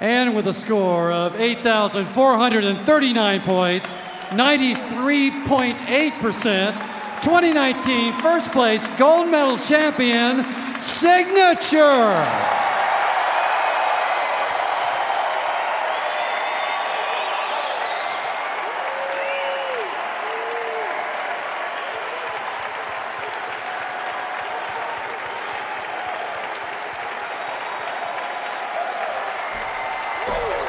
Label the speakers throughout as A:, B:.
A: And with a score of 8,439 points, 93.8%, 2019 first place gold medal champion, Signature. Woo!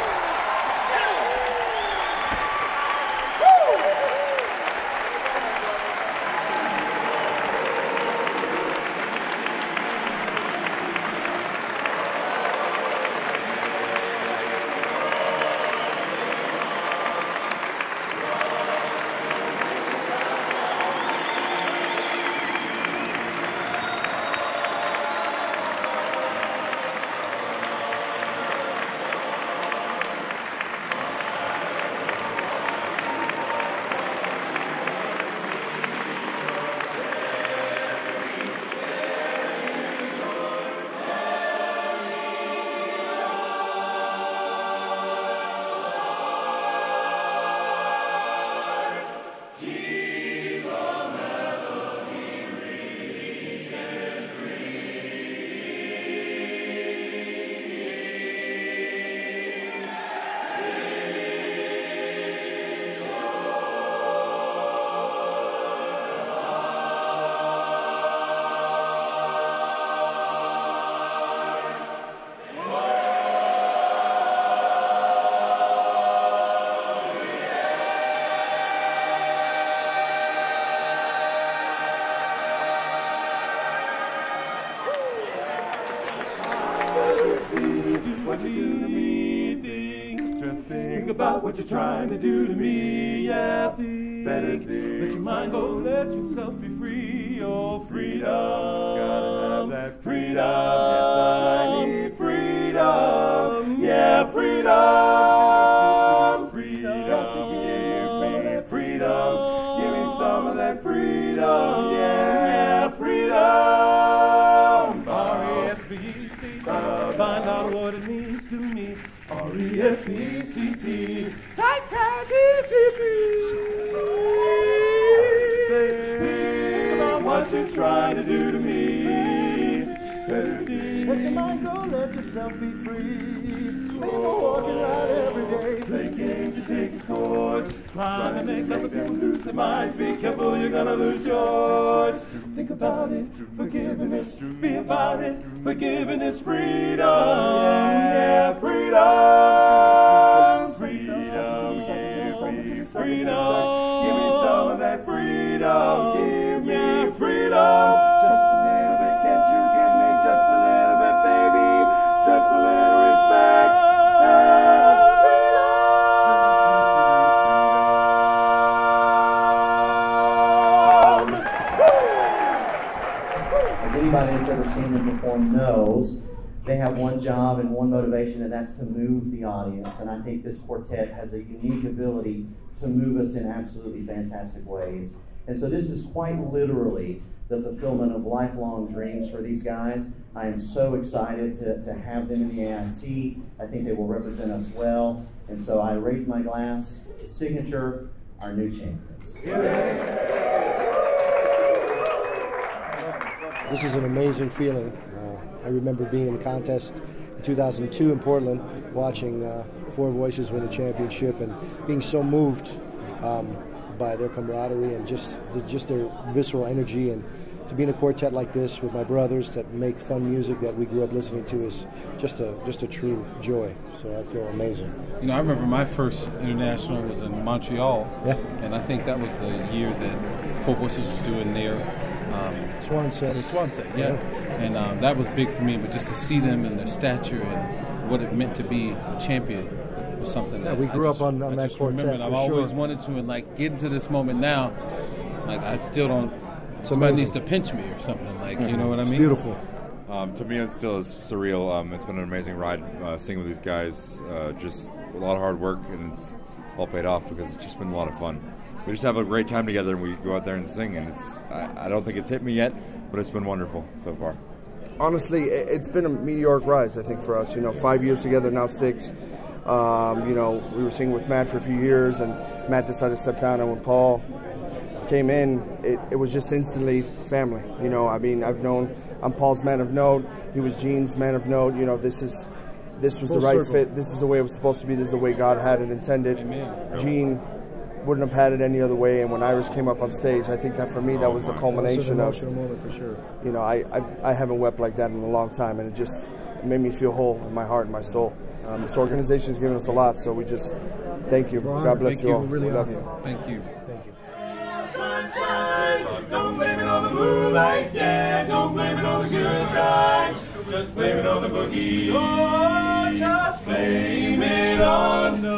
B: What you're trying to do to me, yeah. Better let your mind go, let yourself be free, oh freedom. Gotta have that freedom. Yes, I need freedom. Yeah. Freedom. To me. R-E-S-B-E-C-T. Tight cash Think about what you're trying to do to me. Let your mind go, let yourself be free. People walking out every day, play games to take its course. Trying to make other people lose their minds. Be careful, you're gonna lose yours. Think about it, forgiveness, be about it. Forgiveness, freedom, yeah, freedom,
C: anybody that's ever seen them perform knows, they have one job and one motivation, and that's to move the audience. And I think this quartet has a unique ability to move us in absolutely fantastic ways. And so this is quite literally the fulfillment of lifelong dreams for these guys. I am so excited to, to have them in the AIC. I think they will represent us well. And so I raise my glass to Signature, our new champions.
D: This is an amazing feeling. Uh, I remember being in a contest in 2002 in Portland, watching uh, Four Voices win a championship, and being so moved um, by their camaraderie and just the, just their visceral energy. And to be in a quartet like this with my brothers that make fun music that we grew up listening to is just a just a true joy. So I feel amazing.
E: You know, I remember my first international was in Montreal,
D: yeah.
E: and I think that was the year that Four Voices was doing their
D: um, Swan set.
E: The Swan yeah. yeah. And um, that was big for me, but just to see them and their stature and what it meant to be a champion was something
D: yeah,
E: that
D: we grew
E: just,
D: up on, on
E: I
D: that
E: just
D: quartet.
E: Remember, I've
D: sure.
E: always wanted to, and like get into this moment now. Like I still don't.
D: It's
E: somebody
D: amazing.
E: needs to pinch me or something. Like you know what I mean.
D: It's
E: mean?
D: beautiful.
F: Um, to me, it still is surreal. Um, it's been an amazing ride uh, singing with these guys. Uh, just a lot of hard work, and it's all paid off because it's just been a lot of fun. We just have a great time together, and we go out there and sing. And it's I, I don't think it's hit me yet, but it's been wonderful so far.
G: honestly, it's been a meteoric rise. I think for us, you know, five years together, now six. Um, you know, we were singing with Matt for a few years, and Matt decided to step down, and when Paul came in, it, it was just instantly family. You know, I mean, I've known I'm Paul's man of note. He was Gene's man of note. You know, this is this was Full the right circle. fit. This is the way it was supposed to be. This is the way God had it intended. Amen. Gene wouldn't have had it any other way. And when Iris came up on stage, I think that for me that was the culmination
D: that was
G: of.
D: moment for sure.
G: You know, I, I, I haven't wept like that in a long time, and it just made me feel whole in my heart and my soul. Um, this organization has given us a lot, so we just thank you. God bless
E: thank
G: you,
E: you
G: all.
D: Really
G: we love you.
E: Thank you.
D: Thank you.
B: Sunshine, don't blame it on the moonlight, yeah. Don't blame it on the good times. Just blame it on the boogie. Oh, just blame it on the